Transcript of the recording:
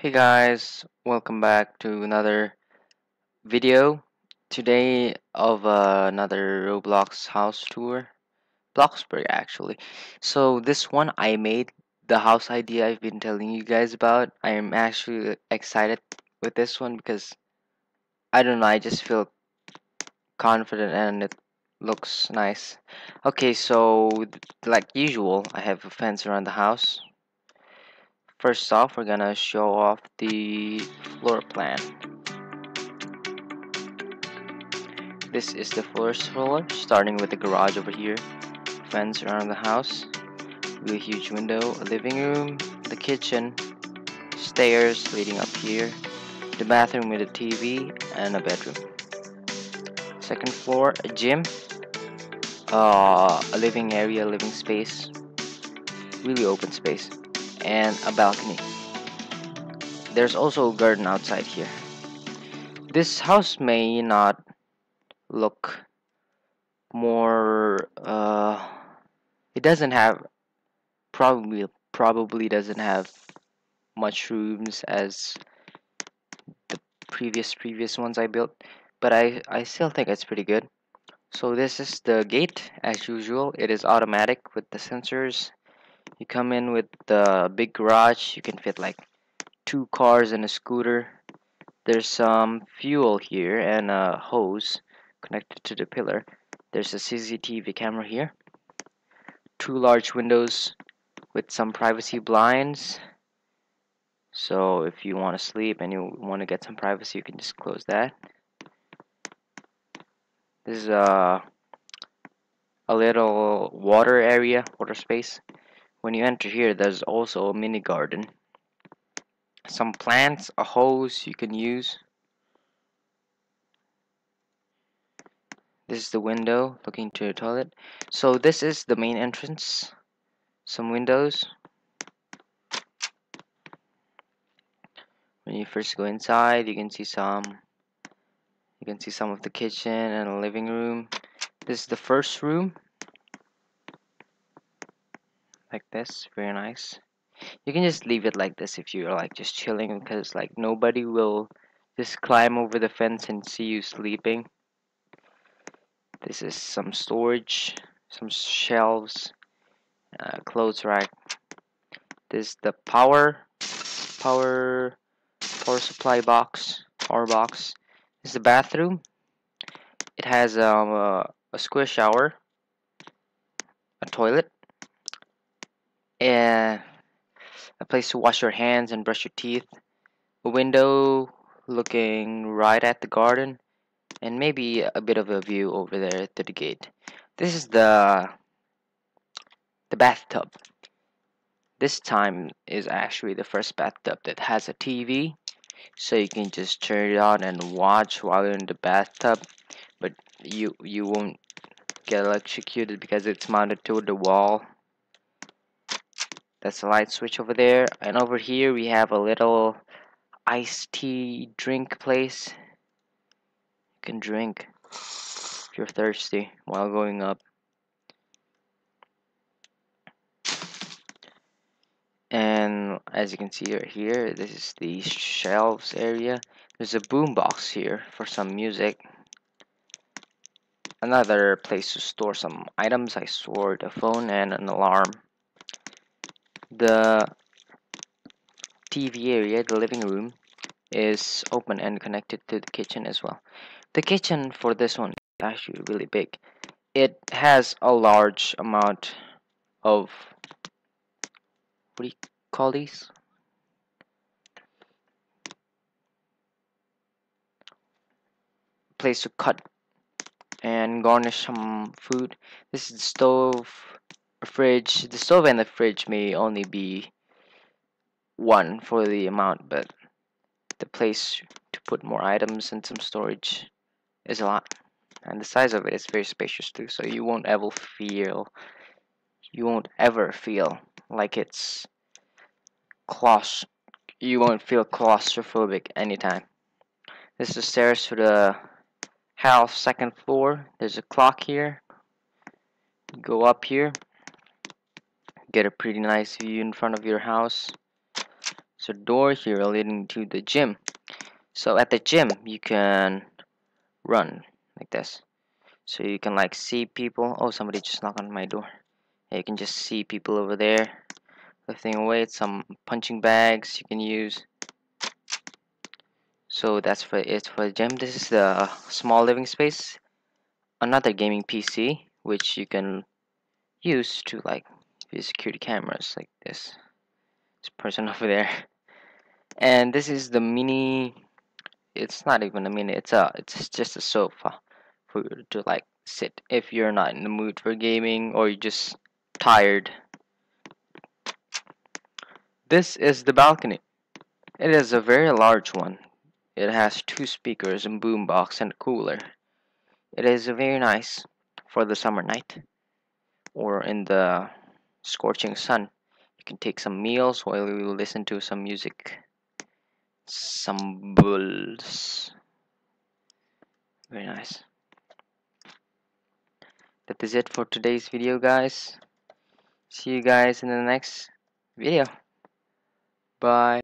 Hey guys, welcome back to another video. Today of uh, another Roblox house tour. Bloxburg actually. So this one I made the house idea I've been telling you guys about. I am actually excited with this one because I don't know I just feel confident and it looks nice. Okay so like usual I have a fence around the house First off, we're gonna show off the floor plan. This is the first floor, starting with the garage over here, fence around the house, really huge window, a living room, the kitchen, stairs leading up here, the bathroom with a TV, and a bedroom. Second floor, a gym, uh, a living area, living space, really open space and a balcony. There's also a garden outside here. This house may not look more uh, it doesn't have probably probably doesn't have much rooms as the previous previous ones I built but I I still think it's pretty good so this is the gate as usual it is automatic with the sensors you come in with the big garage you can fit like two cars and a scooter. There's some fuel here and a hose connected to the pillar. There's a CCTV camera here. Two large windows with some privacy blinds. So if you want to sleep and you want to get some privacy you can just close that. This is a a little water area water space when you enter here, there's also a mini garden. Some plants, a hose you can use. This is the window looking to the toilet. So this is the main entrance. Some windows. When you first go inside, you can see some you can see some of the kitchen and a living room. This is the first room like this very nice. You can just leave it like this if you're like just chilling because like nobody will just climb over the fence and see you sleeping. This is some storage some shelves uh, clothes rack this is the power power power supply box power box. This is the bathroom. It has um, uh, a square shower a toilet a place to wash your hands and brush your teeth, a window looking right at the garden, and maybe a bit of a view over there to the gate. This is the the bathtub. This time is actually the first bathtub that has a TV, so you can just turn it on and watch while you're in the bathtub, but you you won't get electrocuted because it's mounted to the wall that's the light switch over there. And over here we have a little iced tea drink place. You can drink if you're thirsty while going up. And as you can see right here this is the shelves area. There's a boombox here for some music. Another place to store some items. I stored a phone and an alarm the TV area, the living room, is open and connected to the kitchen as well. The kitchen for this one is actually really big. It has a large amount of what do you call these? Place to cut and garnish some food. This is the stove fridge the stove and the fridge may only be one for the amount but the place to put more items and some storage is a lot. And the size of it is very spacious too so you won't ever feel you won't ever feel like it's claust you won't feel claustrophobic anytime. This is the stairs to the house second floor. There's a clock here. Go up here get a pretty nice view in front of your house. A door here leading to the gym. So at the gym you can run like this. So you can like see people. Oh somebody just knocked on my door. Yeah, you can just see people over there lifting weights some punching bags you can use. So that's for it for the gym. This is the small living space. Another gaming PC which you can use to like view security cameras like this. This person over there. And this is the mini it's not even a mini it's a it's just a sofa for you to like sit if you're not in the mood for gaming or you're just tired. This is the balcony. It is a very large one. It has two speakers and boombox and a cooler. It is very nice for the summer night or in the scorching sun. You can take some meals while you listen to some music. Some bulls. Very nice. That is it for today's video guys. See you guys in the next video. Bye